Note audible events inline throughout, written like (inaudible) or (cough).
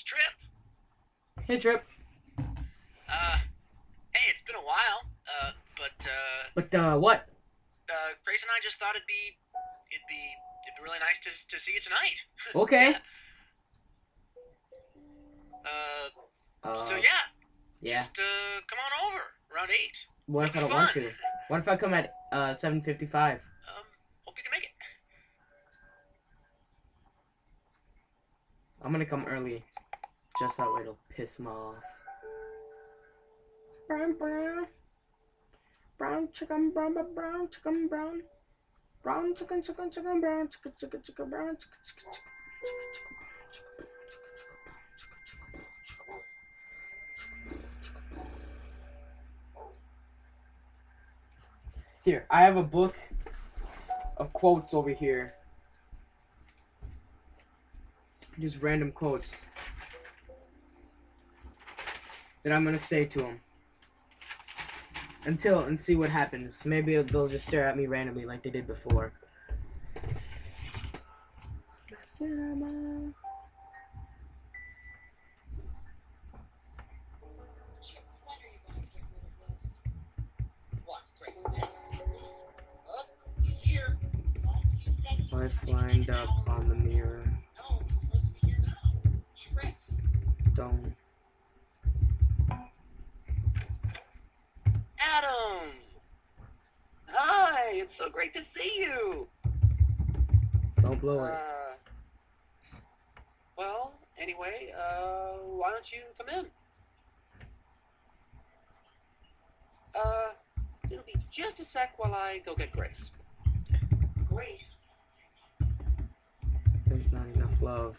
it's Trip. Hey, Trip. Uh, hey, it's been a while. Uh, but uh, But, uh, what? uh, Grace and I just thought it'd be, it'd be, it'd be really nice to to see you tonight. (laughs) Okay. Uh, Uh, so yeah, yeah. just uh, come on over around eight. What if I don't want to? What if I come at, uh, 7.55? Um, hope you can make it. I'm gonna come early. Just that way it'll piss him off. Brown, brown. Brown chicken, brown, brown, brown chicken, brown. Brown chicken, chicken, chicken, brown, chicken, chicken, chicken, brown, chicken, chicken, chicken, chicken, chicken, brown, chicken, brown, chicken, chicken, brown, chicken, chicken, brown, chicken, brown, chicken, brown, chicken, brown. Here, I have a book of quotes over here. Just random quotes that I'm gonna say to them. Until and see what happens. Maybe they'll just stare at me randomly like they did before. Life lined up on the mirror. No, he's supposed to be here now. Trip. Don't. Adam! Hi, it's so great to see you. Don't blow it. Uh, well, anyway, uh, why don't you come in? Uh, it'll be just a sec while I go get Grace. Grace? There's not enough love.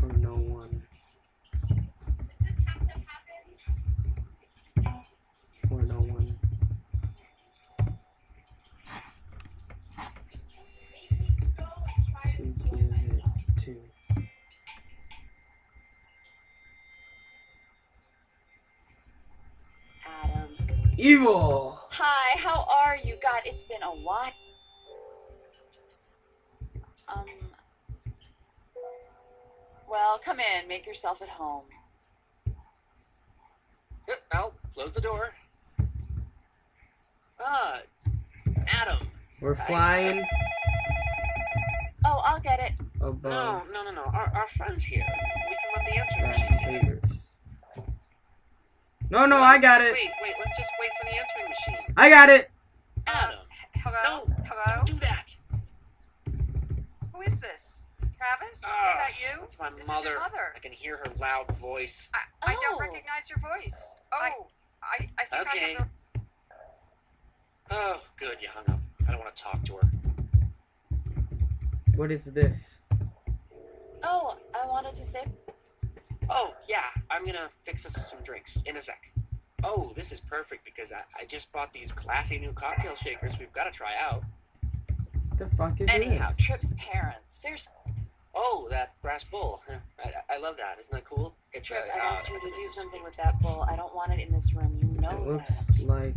For no one. For no one. To give it to. Adam. Evil! Hi, how are you? God, it's been a while. Um. Well, come in. Make yourself at home. Yep, I'll close the door. Ah, Adam. We're flying Oh, I'll get it. Oh, No, no, no, no. Our, our friend's here. We can let the answer the machine. Haters. No, no, I got it. Wait, wait. Let's just wait for the answering machine. I got it. Adam. Hello? No, Hello? don't do that. Who is this? Travis? Ah, is that you? It's my This is mother. your mother. I can hear her loud voice. I, I Oh. don't recognize your voice. Oh, I, I think Okay. I have the... Oh, good, you hung up. I don't want to talk to her. What is this? Oh, I wanted to say. Oh, yeah, I'm gonna fix us some drinks in a sec. Oh, this is perfect because I, I just bought these classy new cocktail shakers we've got to try out. The fuck is Anyhow, this? Trip's parents. There's Oh, that brass bull. I, I love that. Isn't that cool? It's Trip. uh, I uh, asked you to do something with that bull. I don't want it in this room. You know It looks that. like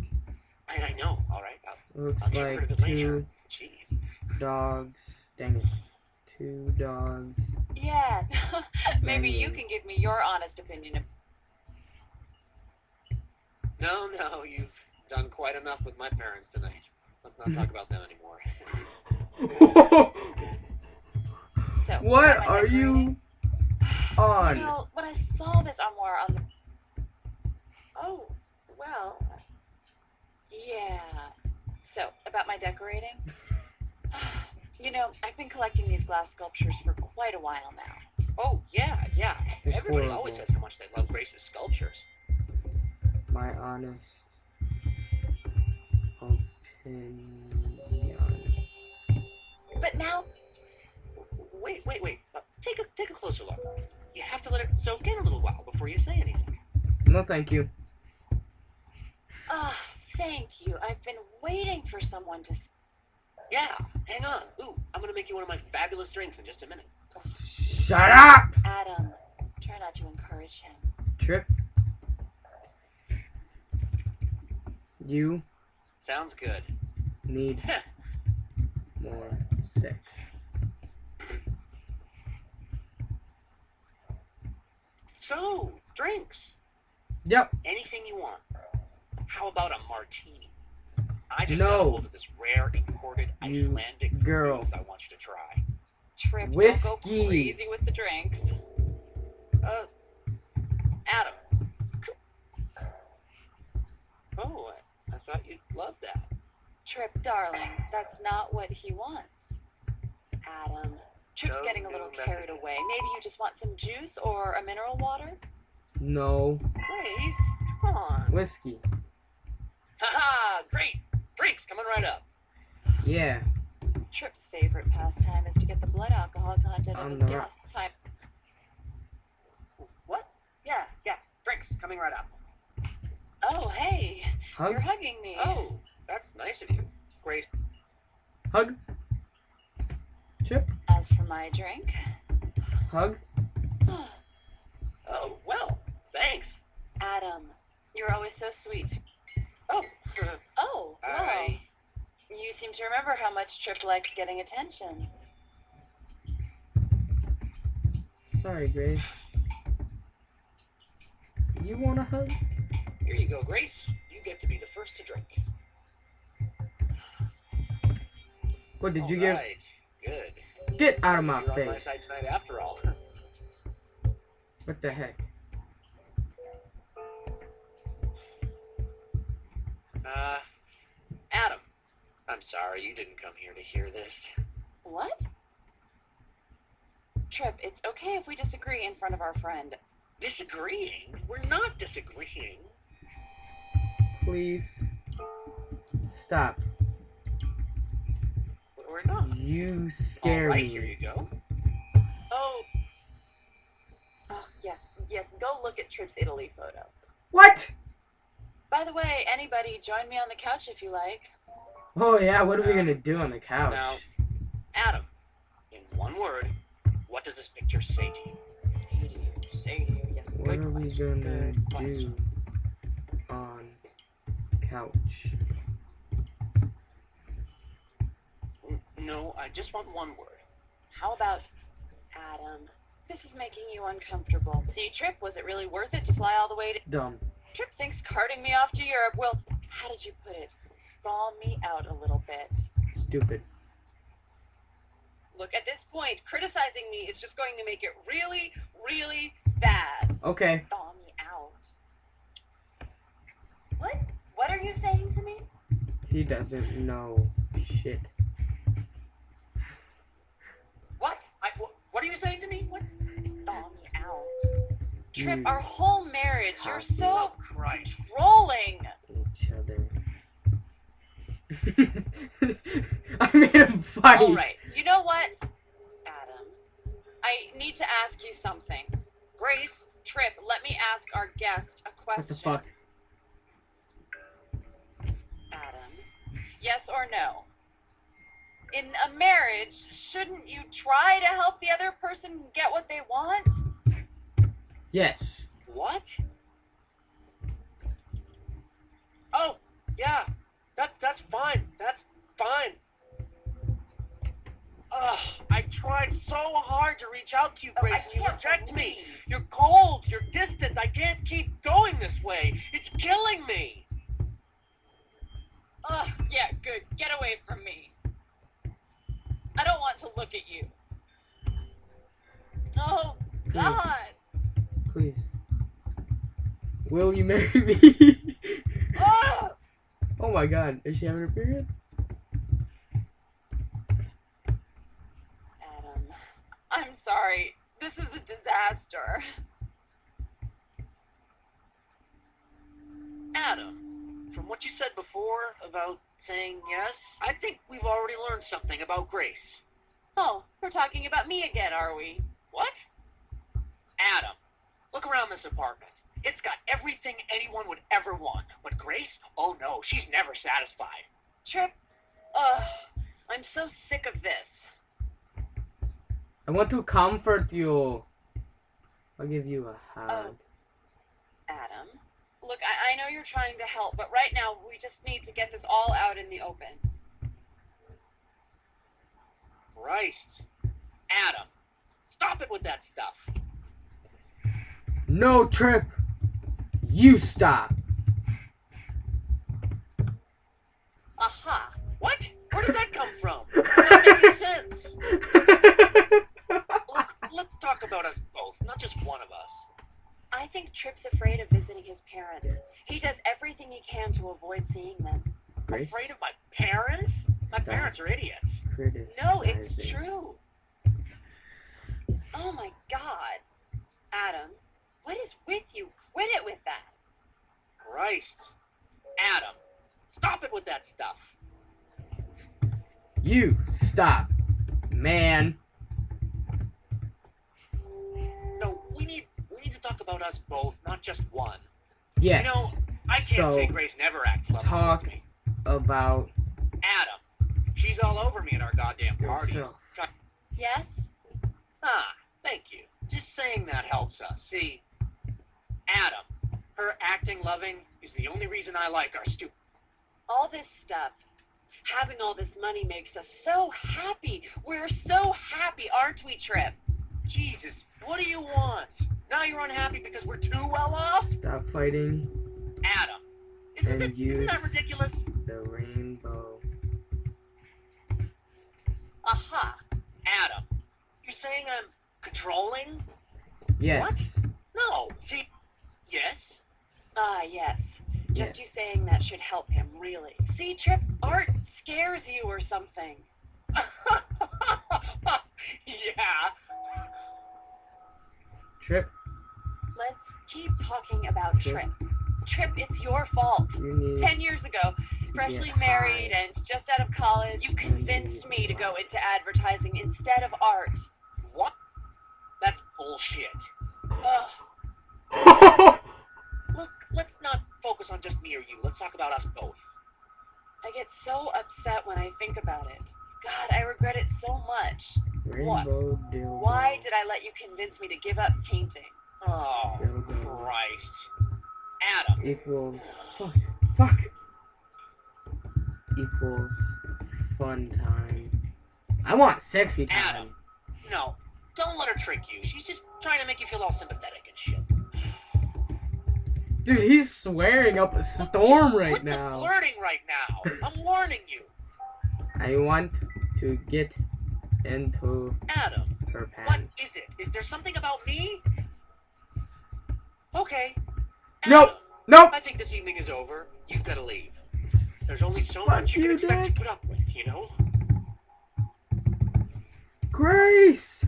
I, I know. All right. I'll, looks I'll like of it later. two Jeez. dogs. Dang it. Two dogs. Yeah. (laughs) Maybe you can give me your honest opinion of. No, no, you've done quite enough with my parents tonight. Let's not talk about them anymore. (laughs) So. what are you (sighs) on? You know, when I saw this armoire on the. Oh, well. Yeah. So, about my decorating? (sighs) (laughs) You know, I've been collecting these glass sculptures for quite a while now. Oh, yeah, yeah. It's Everybody always says how much they love Grace's sculptures. My honest opinion. But now, Wait, wait, wait. Uh, take a take a closer look. You have to let it soak in a little while before you say anything. No, thank you. ah, thank you. I've been waiting for someone to. Yeah, hang on. Ooh, I'm gonna make you one of my fabulous drinks in just a minute. Shut up! Adam, try not to encourage him. Trip. You. Sounds good. Need more sex. So, drinks. Yep. Anything you want. How about a martini? I just No. got hold of this rare imported You Icelandic girl. I want you to try. Trip, don't go Whiskey. crazy with the drinks. Uh, Adam. Oh, I, I thought you'd love that. Trip, darling, that's not what he wants. Adam, Trip's No, getting a no, little nothing. carried away. Maybe you just want some juice or a mineral water? No. Grace, come on. Whiskey. Haha, great. Drinks coming right up. Yeah. Trip's favorite pastime is to get the blood alcohol content of On his the gas time. What? Yeah, yeah. Drinks coming right up. Oh, hey, Hug. you're hugging me. Oh, that's nice of you. Grace, Hug. Chip. As for my drink, Hug. oh, well, thanks. Adam, you're always so sweet. Oh, (laughs) Oh, well, I, you seem to remember how much Trip likes getting attention. Sorry, Grace. You want a hug? here you go, Grace. You get to be the first to drink. What did you All get? right, Good. Get out of my You're on my face. side tonight after all. (laughs) What the heck? Uh, Adam. I'm sorry, you didn't come here to hear this. What? Trip, it's okay if we disagree in front of our friend. Disagreeing? We're not disagreeing. Please. Stop. We're not. You All scare right, here me. you go. Oh, Oh, yes, yes, go look at Trip's Italy photo. What? By the way, anybody, join me on the couch if you like. Oh yeah, what are we uh, gonna do on the couch? Now- Adam. In one word, what does this picture say to you? Say to you, say to you, yes, What good are we question, gonna good question. do on couch? No, I just want one word. How about Adam? This is making you uncomfortable. See, Trip, was it really worth it to fly all the way to. Dumb. Trip thinks carting me off to Europe will. How did you put it? Thaw me out a little bit. Stupid. Look, at this point, criticizing me is just going to make it really, really bad. Okay. Thaw me out. What? What are you saying to me? He doesn't know shit. What? I, wh- what are you saying to me? What? Thaw me out. Trip, You our whole marriage, you're so Christ. controlling. each other. (laughs) I made him fight. All right. You know what, Adam? I need to ask you something. Grace, Trip, let me ask our guest a question. What the fuck? Adam, yes or no? In a marriage, shouldn't you try to help the other person get what they want? Yes. What? Oh, yeah. That that's fine. That's fine. Ugh, I've tried so hard to reach out to you, Oh, Grace, and you can't reject me. You're cold. You're distant. I can't keep going this way. It's killing me. Ugh, yeah, good. Get away from me. I don't want to look at you. Oh, God. Please. Will you marry me? (laughs) Ugh. oh my god. Is she having a period? Adam, I'm sorry. This is a disaster. Adam, from what you said before about saying yes, I think we've already learned something about Grace. Oh, we're talking about me again, are we? What? Adam, look around this apartment. It's got everything anyone would ever want. But Grace? Oh no, she's never satisfied. Trip, ugh, I'm so sick of this. I want to comfort you. I'll give you a hug. Um, Adam, look, I, I know you're trying to help, but right now we just need to get this all out in the open. Christ. Adam, stop it with that stuff. No trip. You stop. Aha! What? Where did that come from? (laughs) That makes sense. (laughs) Look, let's talk about us both, not just one of us. I think Trip's afraid of visiting his parents. He does everything he can to avoid seeing them. Grace, Afraid of my parents? My Stop. parents are idiots. No, it's true. Oh my god. Adam, what is with you? Quit it with that. Christ. Adam, stop it with that stuff. You stop, man. No, we need we need to talk about us both, not just one. Yes. You know, I can't So, say Grace never acts loving talk- me. about Adam, she's all over me at our goddamn parties. yourself. Try- Yes? Ah, thank you. Just saying that helps us. See, Adam, her acting loving is the only reason I like our stupid. All this stuff. Having all this money makes us so happy. We're so happy, aren't we, Trip? Jesus, what do you want? Now you're unhappy because we're too well off? Stop fighting Adam, isn't, And that, isn't that ridiculous? the rainbow. Aha. Adam, you're saying I'm controlling? Yes. What? No. See, yes. Ah, yes. Just Yes. you saying that should help him, really. See, Trip, art scares you or something. (laughs) yeah. Trip, Let's keep talking about Trip. Trip. It's your fault. you. Ten years ago, freshly married high. and just out of college, you convinced me to go into advertising instead of art. What? That's bullshit. (laughs) focus on just me or you. Let's talk about us both. I get so upset when I think about it. God, I regret it so much. rainbow dildo. Why did I let you convince me to give up painting? Oh, Dildo Christ. Adam, equals fuck fuck equals fun time. I want sexy time. Adam. no. Don't let her trick you. She's just trying to make you feel all sympathetic and shit. Dude, he's swearing up a storm right Quit now. flirting right now. I'm warning you. I want to get into Adam, her pants. What is it? Is there something about me? Okay. Nope. Adam, Nope. Nope. I think this evening is over. You've got to leave. There's only so Fuck much you can expect Dick. to put up with, you know? Grace,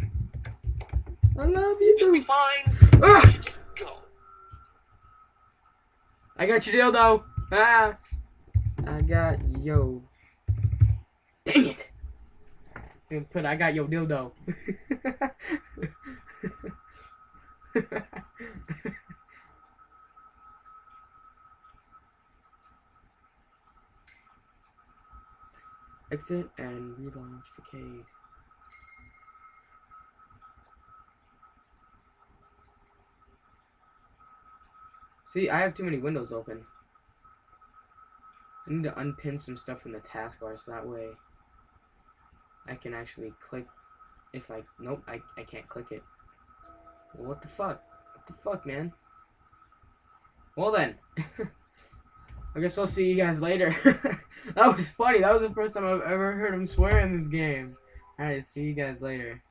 I love you. You'll be fine. Ah, You should just go. I got your dildo. Ah, I got yo. Dang it. Dude, Put I got yo dildo. (laughs) Exit and relaunch Facade. See, I have too many windows open. I need to unpin some stuff from the taskbar so that way I can actually click if I nope I, I can't click it. Well, what the fuck? What the fuck man? Well then (laughs) I guess I'll see you guys later. (laughs) that was funny. That was the first time I've ever heard him swear in this game. Alright, see you guys later.